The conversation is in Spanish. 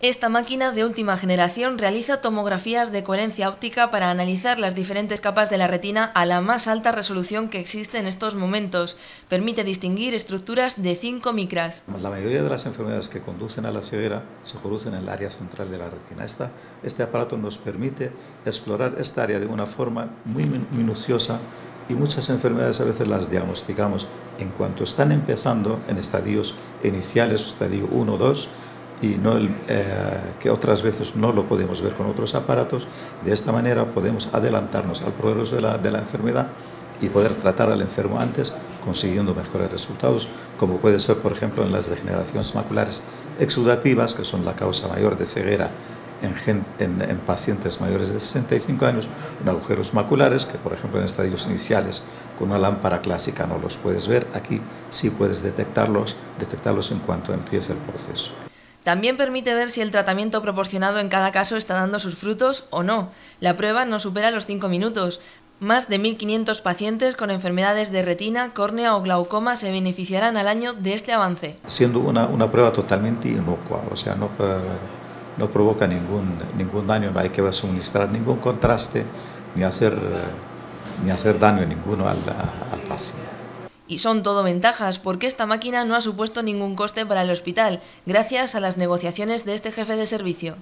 Esta máquina de última generación realiza tomografías de coherencia óptica para analizar las diferentes capas de la retina a la más alta resolución que existe en estos momentos. Permite distinguir estructuras de 5 micras. La mayoría de las enfermedades que conducen a la ceguera se producen en el área central de la retina. Esta, este aparato nos permite explorar esta área de una forma muy minuciosa y muchas enfermedades a veces las diagnosticamos en cuanto están empezando en estadios iniciales, estadio 1 o 2, y eh, que otras veces no lo podemos ver con otros aparatos. De esta manera podemos adelantarnos al progreso de la, de la enfermedad y poder tratar al enfermo antes, consiguiendo mejores resultados, como puede ser, por ejemplo, en las degeneraciones maculares exudativas, que son la causa mayor de ceguera en, en, en, pacientes mayores de 65 años, en agujeros maculares, que por ejemplo en estadios iniciales con una lámpara clásica no los puedes ver, aquí sí puedes detectarlos, detectarlos en cuanto empiece el proceso. También permite ver si el tratamiento proporcionado en cada caso está dando sus frutos o no. La prueba no supera los 5 minutos. Más de 1.500 pacientes con enfermedades de retina, córnea o glaucoma se beneficiarán al año de este avance. Siendo una, una prueba totalmente inocua, o sea, no, no provoca ningún, ningún daño, no hay que suministrar ningún contraste ni hacer, ni hacer daño ninguno al, al paciente. Y son todo ventajas, porque esta máquina no ha supuesto ningún coste para el hospital, gracias a las negociaciones de este jefe de servicio.